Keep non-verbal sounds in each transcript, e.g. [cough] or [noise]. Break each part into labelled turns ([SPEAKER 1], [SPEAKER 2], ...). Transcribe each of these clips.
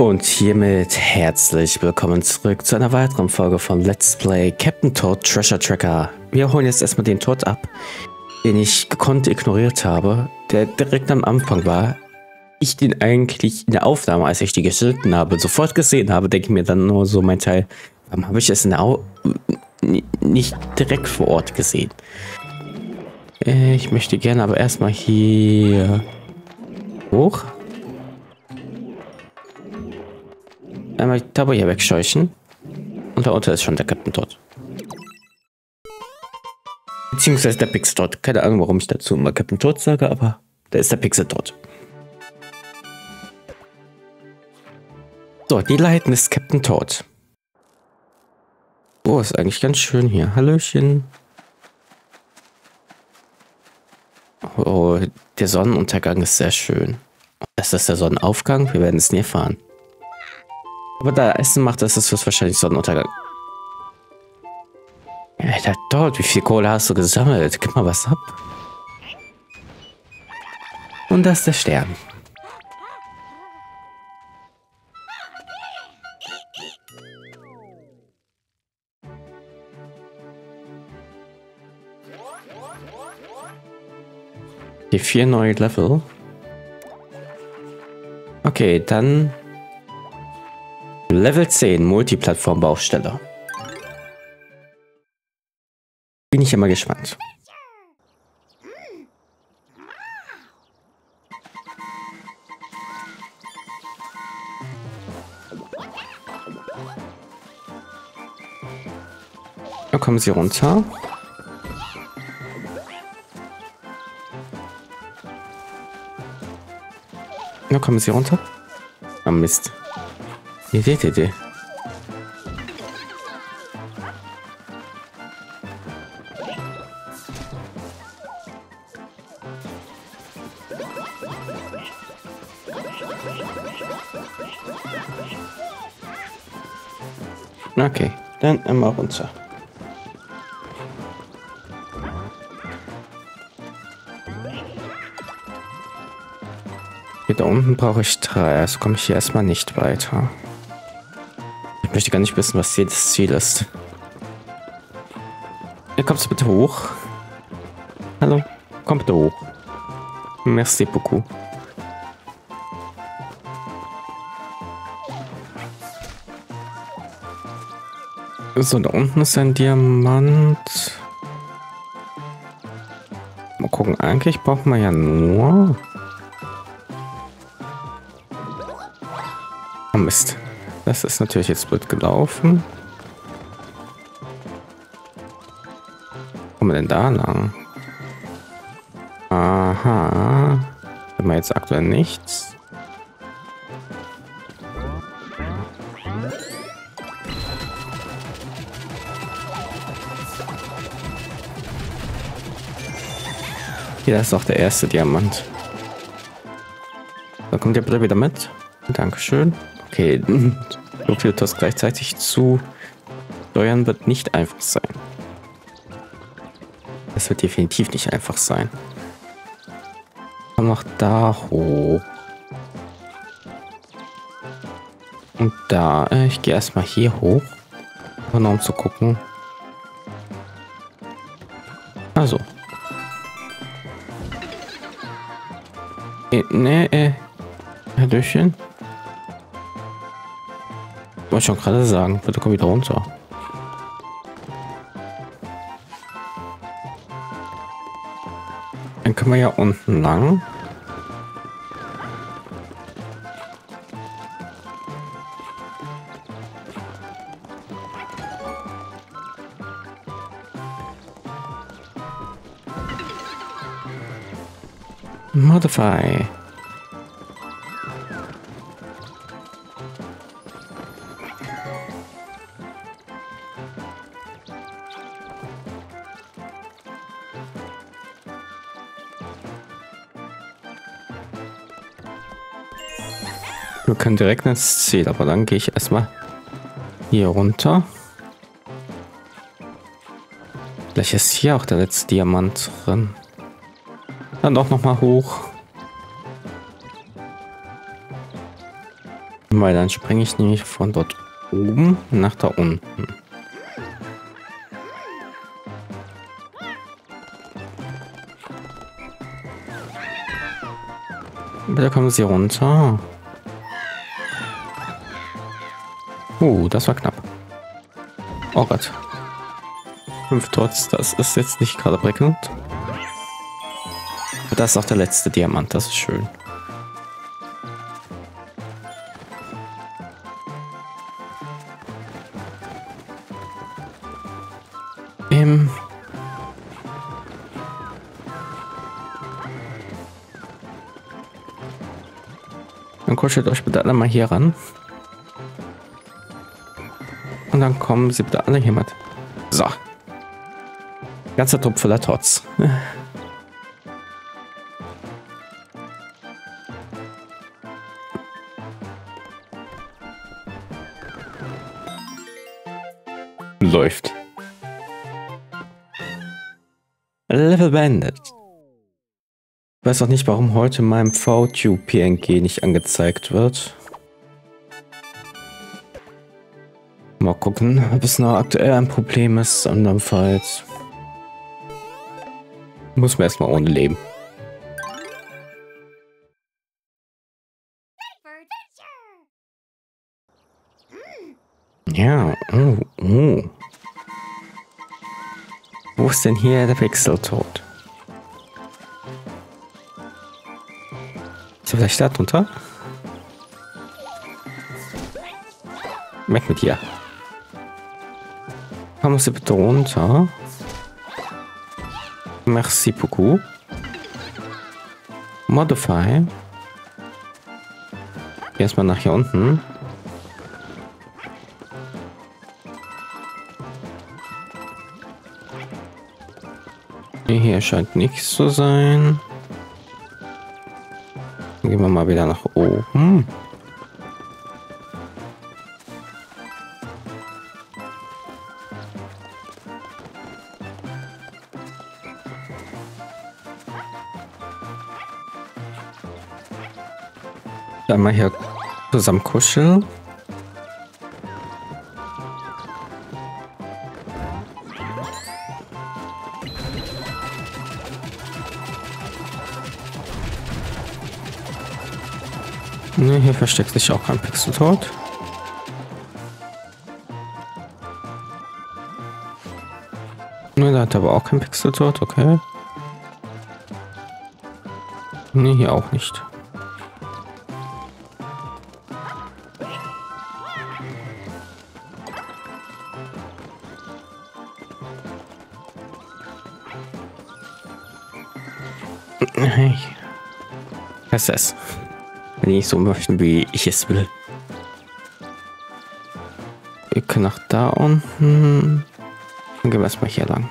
[SPEAKER 1] Und hiermit herzlich willkommen zurück zu einer weiteren Folge von Let's Play Captain Toad Treasure Tracker. Wir holen jetzt erstmal den Tod ab, den ich gekonnt ignoriert habe, der direkt am Anfang war. Ich den eigentlich in der Aufnahme, als ich die geschnitten habe, sofort gesehen habe, denke ich mir dann nur so mein Teil, warum habe ich es in der Au nicht direkt vor Ort gesehen? Ich möchte gerne aber erstmal hier hoch. Einmal die Tabu hier wegscheuchen. Und da unten ist schon der Captain dort. Beziehungsweise der Pixel dort. Keine Ahnung, warum ich dazu immer Captain Todd sage, aber da ist der Pixel dort. So, die Leiten ist Captain Todd. Oh, ist eigentlich ganz schön hier. Hallöchen. Oh, der Sonnenuntergang ist sehr schön. Das ist der Sonnenaufgang. Wir werden es nie erfahren. Aber da Essen macht, das ist wahrscheinlich Sonnenuntergang. Alter, dort, wie viel Kohle hast du gesammelt? Gib mal was ab. Und das ist der Stern. Die vier neue Level. Okay, dann Level 10 Multiplattform-Baustelle. Bin ich immer gespannt. Da kommen sie runter. Da kommen sie runter. Ah, Mist. Idee. Okay, dann einmal runter. Hier da unten brauche ich drei, also komme ich hier erstmal nicht weiter. Ich möchte gar nicht wissen, was hier das Ziel ist. Hier kommst du bitte hoch. Hallo, komm bitte hoch. Merci beaucoup. So, da unten ist ein Diamant. Mal gucken, eigentlich brauchen wir ja nur... Oh Mist. Das ist natürlich jetzt blöd gelaufen. Kommen wir denn da lang? Aha. Haben wir jetzt aktuell nichts. Hier ist auch der erste Diamant. Da kommt ihr bitte wieder mit. Dankeschön. Okay, [laughs] das gleichzeitig zu steuern wird nicht einfach sein. Das wird definitiv nicht einfach sein. Komm noch da hoch. Und da, äh, ich gehe erstmal hier hoch. Nur um zu gucken. Also. Äh, ne, äh, Hallöchen. Wollte schon gerade sagen, bitte komm wieder runter. Dann können wir ja unten lang. Modify. Wir können direkt ins Ziel, aber dann gehe ich erstmal hier runter. Vielleicht ist hier auch der letzte Diamant drin. Dann doch noch mal hoch. Weil dann springe ich nämlich von dort oben nach da unten. Bitte kommen Sie runter. Uh, das war knapp. Oh Gott. Fünf Tots, das ist jetzt nicht gerade prickelnd. Das ist auch der letzte Diamant, das ist schön. Ähm. Dann kuschelt euch bitte alle mal hier ran. Und dann kommen sie bitte alle mit. So. Ganzer Trupp voller Tots. Läuft. Level beendet. Ich weiß auch nicht, warum heute meinem VTube PNG nicht angezeigt wird. Gucken, ob es noch aktuell ein Problem ist. Andernfalls muss man erstmal ohne leben. Ja, oh, oh. Wo ist denn hier der Wechseltod? Ist er vielleicht da drunter? Weg mit dir. Kommen Sie bitte runter. Merci beaucoup. Modify. Erstmal nach hier unten. Hier scheint nichts zu sein. Gehen wir mal wieder nach oben. Dann mal hier zusammen kuscheln. Ne, hier versteckt sich auch kein Pixel tot. Ne, da hat aber auch kein Pixel tot, okay. Ne, hier auch nicht. Ist das? Wenn ich so möchten, wie ich es will. Wir können nach da unten. Dann gehen wir erstmal hier lang.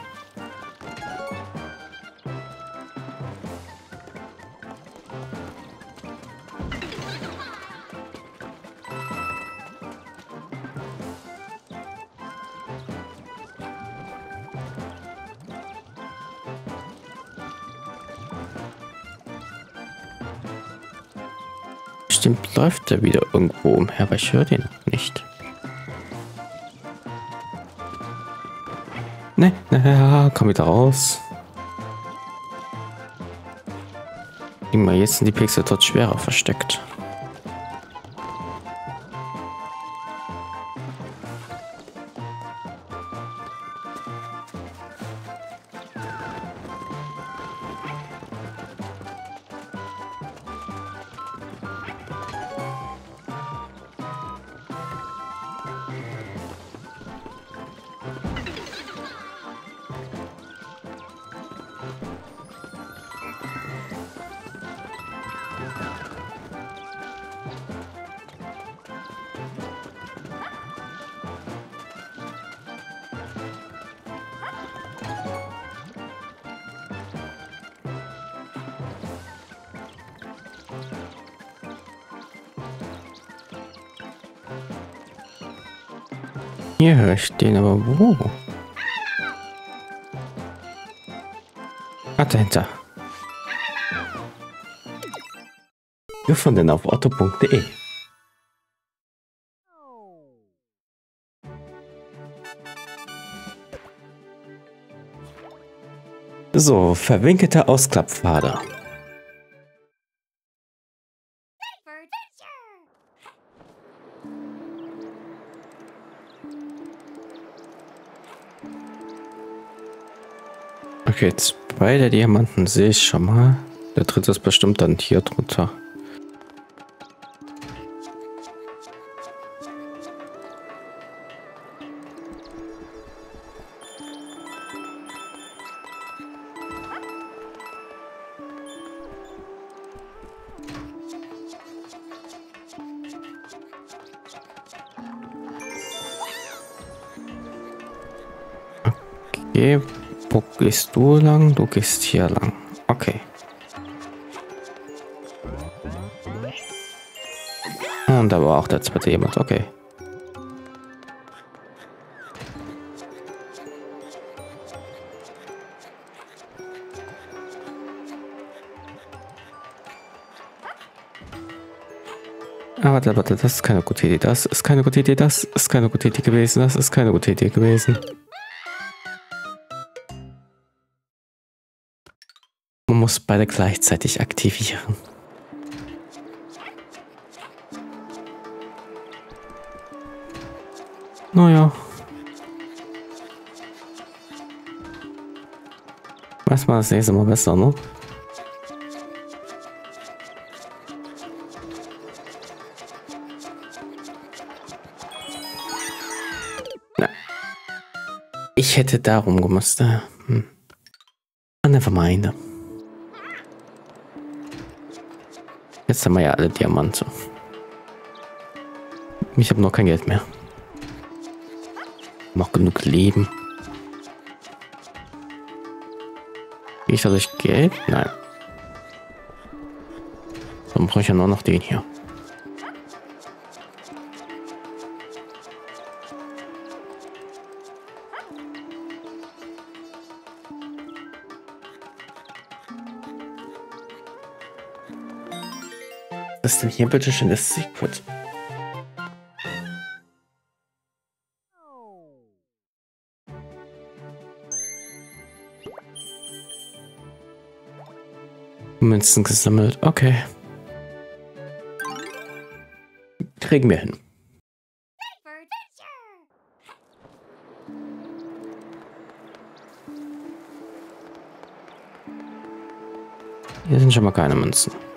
[SPEAKER 1] Bestimmt läuft er wieder irgendwo umher, aber ich höre den nicht. Ne, ne, komm wieder raus. Immer jetzt sind die Pixel dort schwerer versteckt. Hier höre ich den, aber wo? Ah, dahinter. Gefunden auf otto.de So, verwinkelter Ausklappfader. Okay, zwei der Diamanten sehe ich schon mal. Der dritte ist bestimmt dann hier drunter. Gehst du lang? Du gehst hier lang. Okay. Und da war auch der zweite jemand. Okay. Ah, warte, warte, das ist keine gute Idee. Das ist keine gute Idee. Das ist keine gute Idee gewesen. Das ist keine gute Idee gewesen. Muss beide gleichzeitig aktivieren. Naja. Weiß mal das nächste Mal besser, ne? Ich hätte darum gemusst. äh, Hm. Ah, Never mind. Jetzt haben wir ja alle Diamanten. Ich habe noch kein Geld mehr. Noch genug Leben. Gehe ich dadurch Geld? Nein. Dann brauche ich ja nur noch den hier. Denn hier bitte schön das Secret? Münzen gesammelt. Okay. Kriegen wir hin. Hier sind schon mal keine Münzen.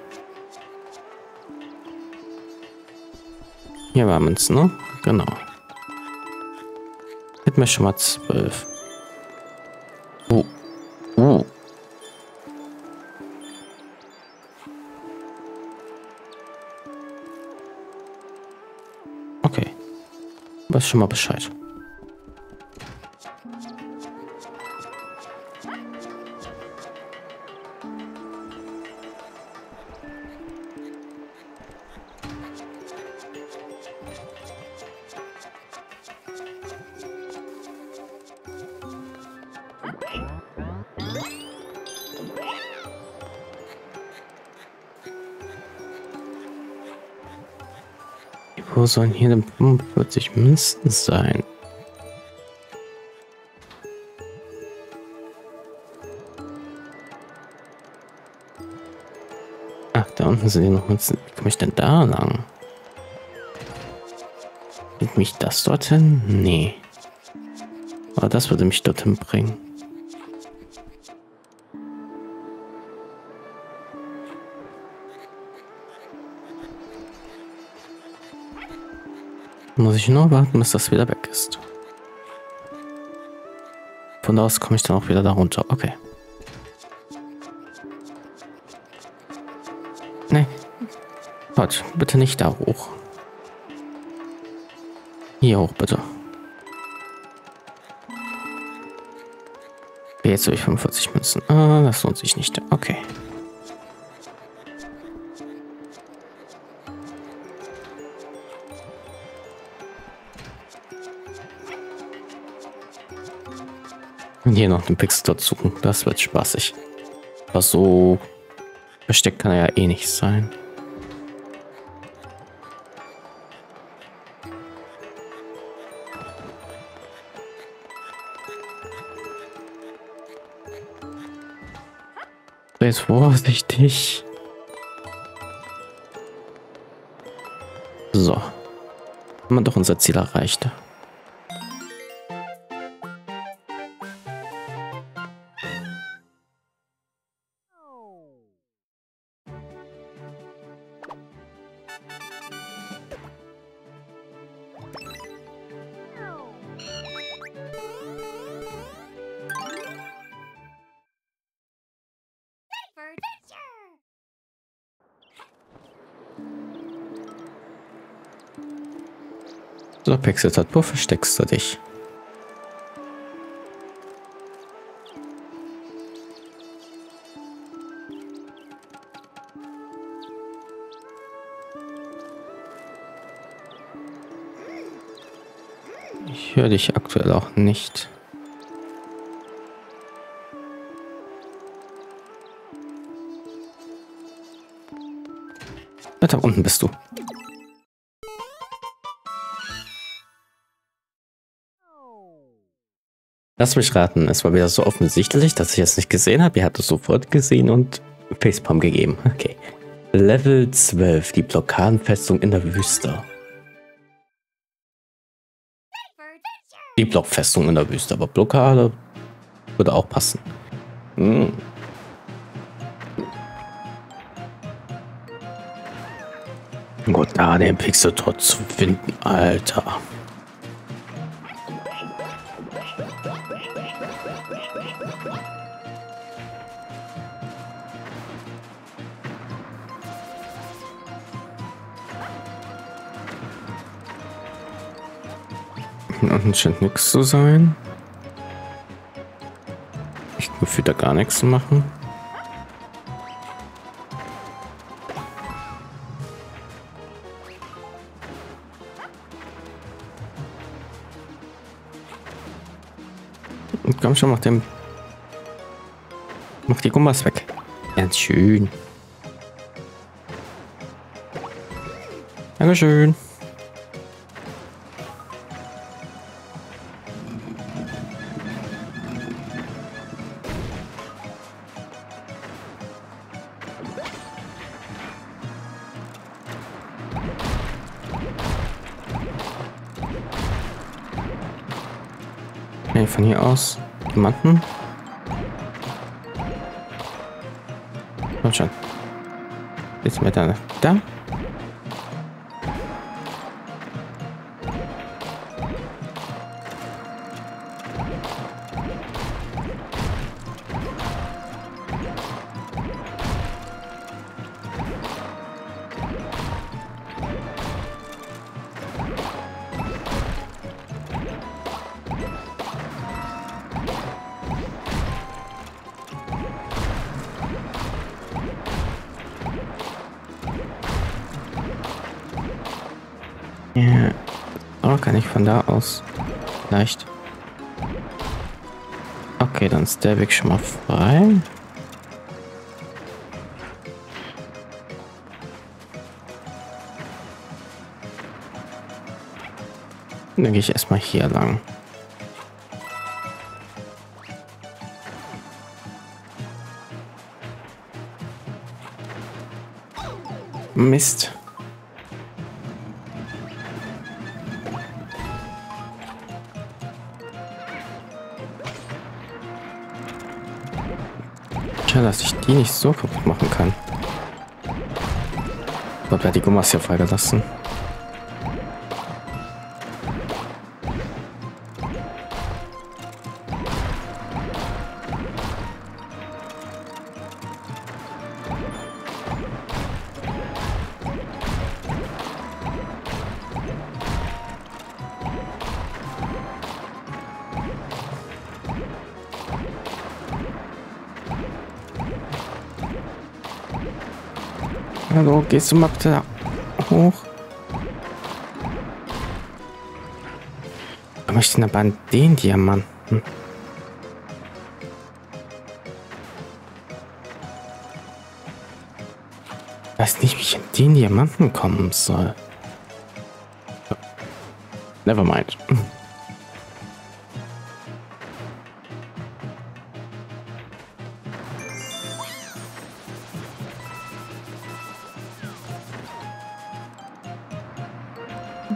[SPEAKER 1] Hier war Münzen, ne? Genau. Hätten wir schon mal zwölf. Oh. Oh. Okay. Weiß schon mal Bescheid. Sollen hier denn 45 Münzen sein? Ach, da unten sind die noch Münzen. Wie komme ich denn da lang? Bringt mich das dorthin? Nee. Aber das würde mich dorthin bringen. Muss ich nur warten, bis das wieder weg ist. Von da aus komme ich dann auch wieder da runter. Okay. Nee. Gott, bitte nicht da hoch. Hier hoch, bitte. Jetzt habe ich 45 Münzen. Ah, das lohnt sich nicht. Okay. Hier noch den Pixel dazu. Das wird spaßig. Aber so versteckt kann er ja eh nicht sein. Dreh's vorsichtig. So. Haben wir doch unser Ziel erreicht. So, Pixeltat, wo versteckst du dich? Ich höre dich aktuell auch nicht. Da unten bist du. Lass mich raten, es war wieder so offensichtlich, dass ich es nicht gesehen habe. Ihr habt es sofort gesehen und Facepalm gegeben. [laughs] Okay. Level 12, die Blockadenfestung in der Wüste. Die Blockfestung in der Wüste, aber Blockade würde auch passen. Hm. Gut, da den Pixel dort zu finden, Alter. Unten scheint nichts zu sein. Ich gefühlt da gar nichts machen. Und komm schon, mach dem. Mach die Gummas weg. Ganz schön. Dankeschön. Von hier aus jemanden? Komm schon. Jetzt mit da. Da? Ja. Oh, kann ich von da aus? Leicht. Okay, dann ist der Weg schon mal frei. Dann gehe ich erstmal hier lang. Mist. Schade, dass ich die nicht so kaputt machen kann. Aber die Gummas ja freigelassen. Hallo, gehst du mal bitte hoch? Ich möchte aber an den Diamanten. Ich weiß nicht, wie ich an den Diamanten kommen soll. Never mind.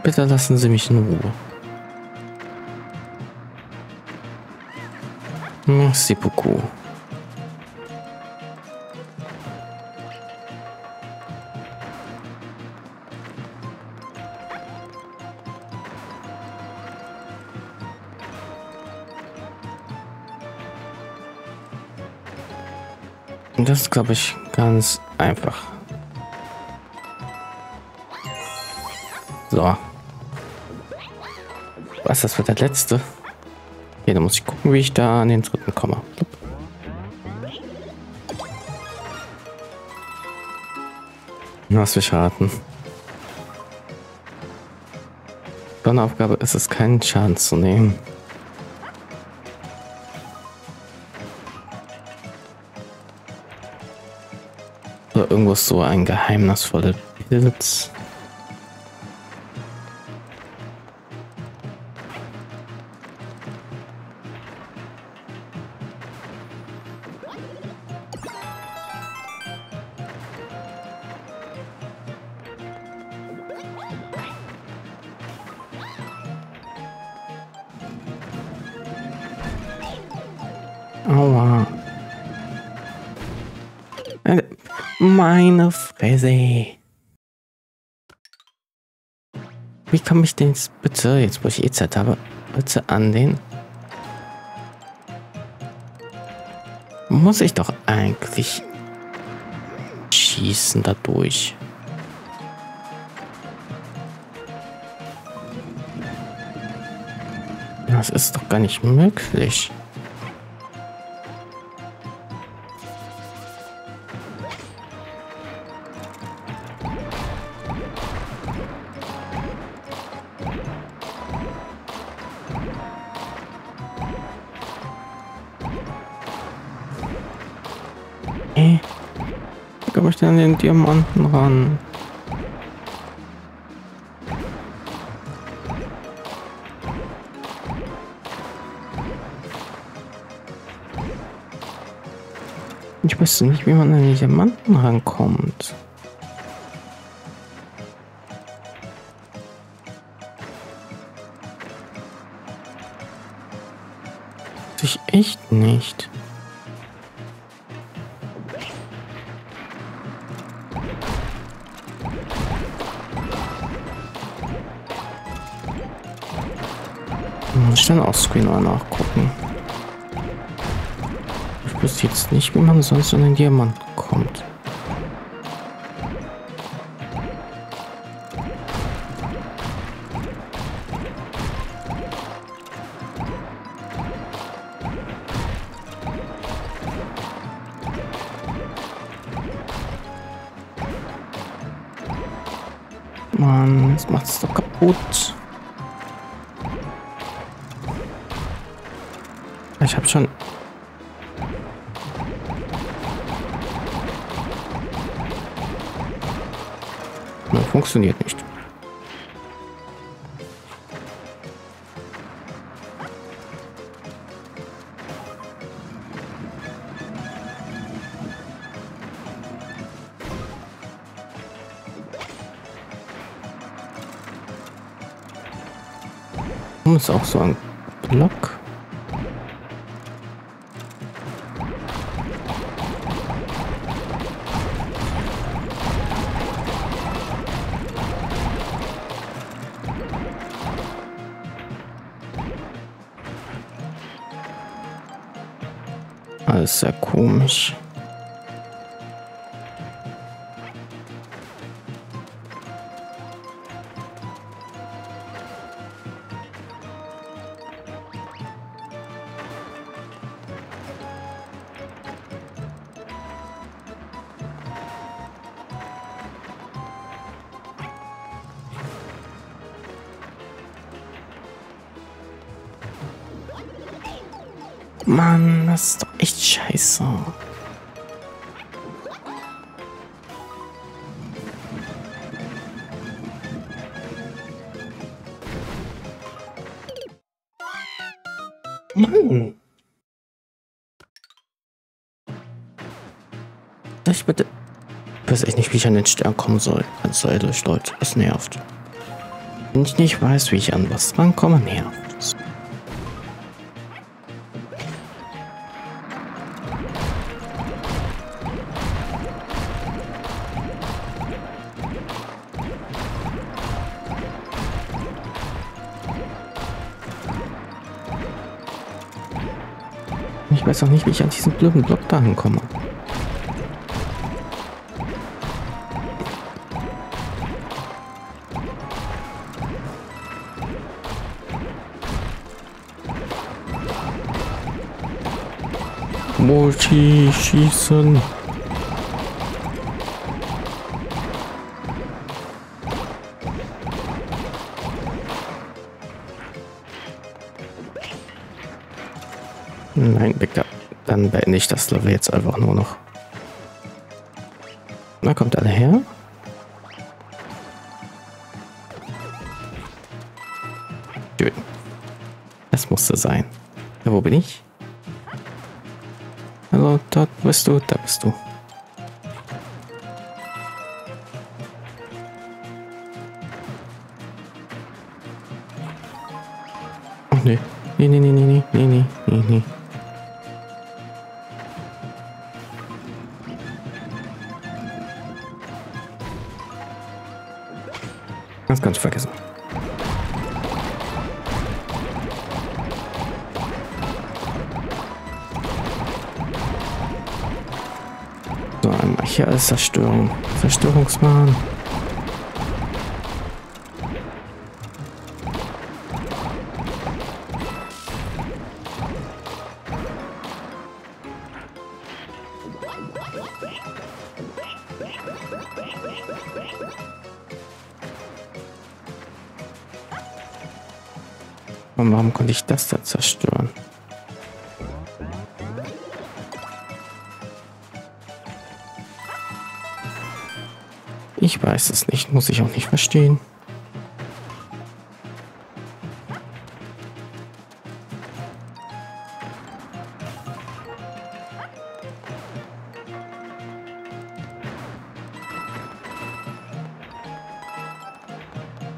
[SPEAKER 1] Bitte lassen Sie mich in Ruhe. Merci beaucoup. Das ist, glaube ich, ganz einfach. So. Was, das wird der letzte? Okay, dann muss ich gucken, wie ich da an den dritten komme. Was für Schaden. Sonnenaufgabe ist es, keinen Schaden zu nehmen. Oder irgendwo ist so ein geheimnisvoller Pilz. Fresse. Wie komme ich denn jetzt bitte, jetzt wo ich eh Zeit habe, bitte an den... Muss ich doch eigentlich schießen dadurch. Das ist doch gar nicht möglich. Diamanten ran? Ich weiß nicht, wie man an die Diamanten rankommt. Ich echt nicht. Muss ich dann auf Screen mal nachgucken. Ich wüsste jetzt nicht, wie man sonst an den Diamant kommt. Mann, jetzt macht es doch kaputt. Funktioniert nicht. Warum ist auch so ein Block? Sehr komisch. Mann, das ist echt scheiße. Mann. Ich bitte. Ich weiß echt nicht, wie ich an den Stern kommen soll. Ganz ehrlich, Leute. Es nervt. Wenn ich nicht weiß, wie ich an was rankomme, mehr. Weiß auch nicht, wie ich an diesen blöden Block dahin komme. Mochi schießen. Nein, Victor. Dann beende ich das Level jetzt einfach nur noch. Na, kommt alle her. Schön. Das musste sein. Ja, wo bin ich? Hallo, dort bist du, da bist du. Oh nee. Nee, nee, nee, nee, nee, nee, nee, nee. Das kannst du vergessen. So, einmal hier alles Zerstörung. Zerstörungswahn. Konnte ich das da zerstören? Ich weiß es nicht, muss ich auch nicht verstehen.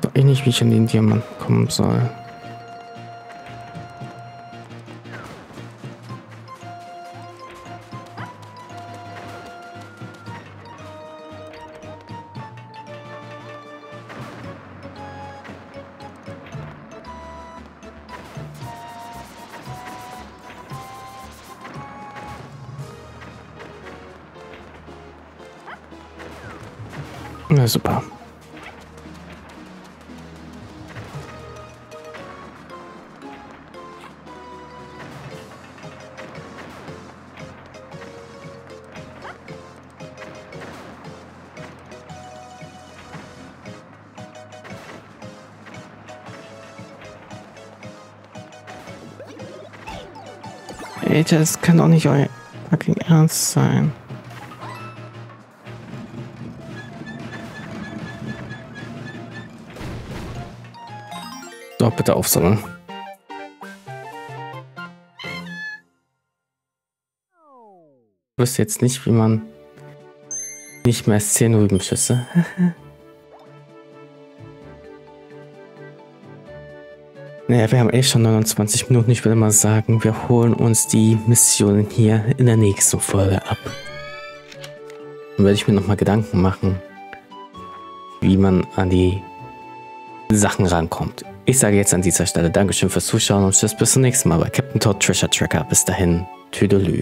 [SPEAKER 1] So ähnlich wie ich an den Diamant kommen soll. Ey, das kann doch nicht euer fucking Ernst sein. So, bitte aufsammeln. Ich wüsste jetzt nicht, wie man nicht mehr 10 Rübenschüsse. [laughs] naja, wir haben eh schon 29 Minuten. Ich würde mal sagen, wir holen uns die Missionen hier in der nächsten Folge ab. Dann werde ich mir nochmal Gedanken machen, wie man an die Sachen rankommt. Ich sage jetzt an dieser Stelle Dankeschön fürs Zuschauen und tschüss bis zum nächsten Mal bei Captain Todd Treasure Tracker. Bis dahin, Tüdelü.